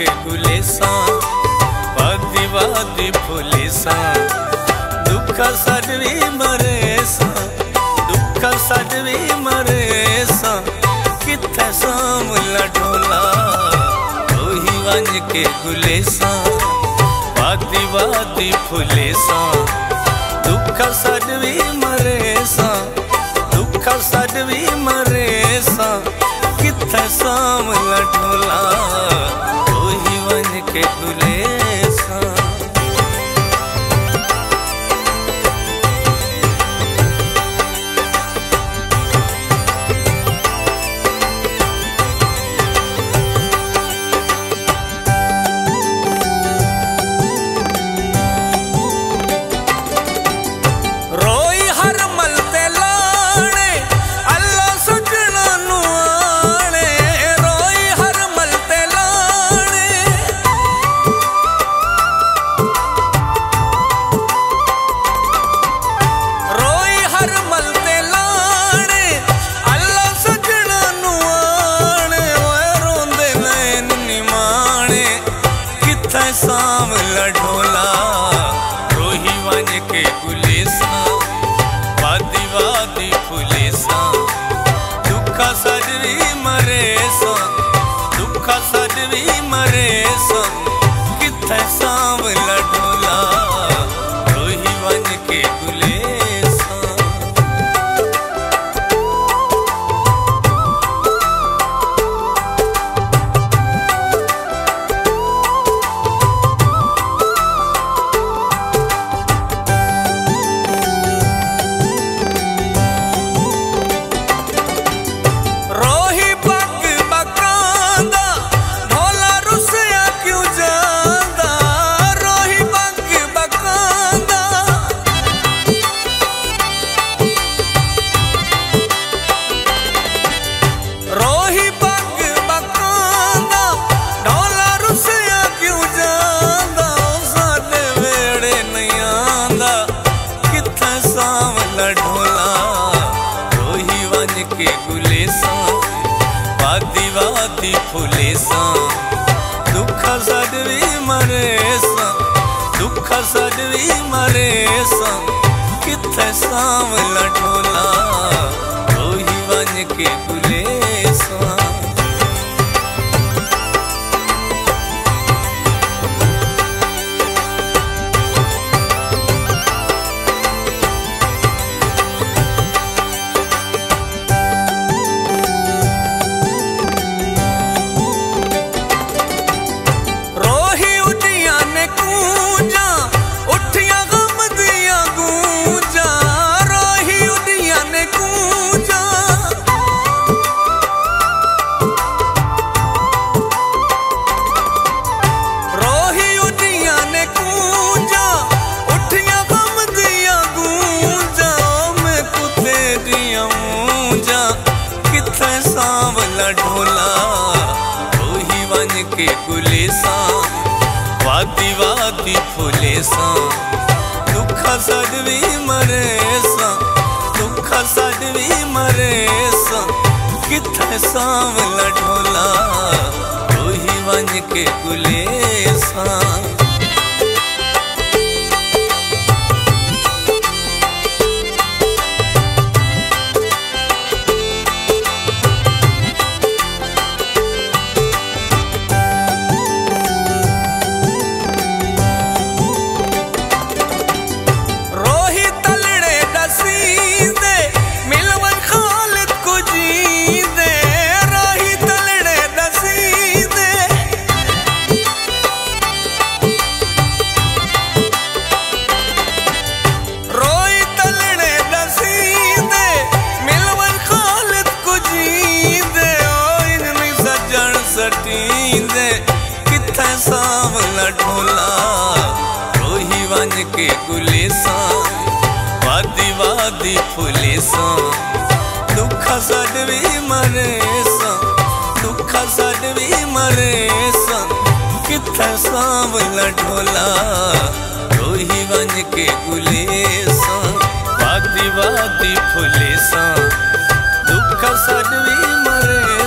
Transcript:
के गुलेसा वादी वादी दुख सडवी मरेसा, दुख सडवी मरेसा किथे सामला ढोला रोही वंज के गुलेसा वादी वादी फुलेसा, दुख सडवी मरेसा, दुख सडवी मरेसा किथे सामला ढोला। के गुलेसा फुलेसा दुख मरे मरेसा दुख सडवी मरेसा किथे सावला ढोला ही वंज के गुलेसा के गुलेसा, वादी वादी फुलेसा, दुख सदवी मरेसा, दुख सदवी मरेसा, किथे सांवला ढोला तू ही वन के गुलेसा। उठे ढोला रोही वन के गुले वादी वादी फुले दुख सडवी मरे दुख सडवी मरे किथे सांवला ढोला रोही वन के गुले वादी वादी फुले दुख सडवी मरे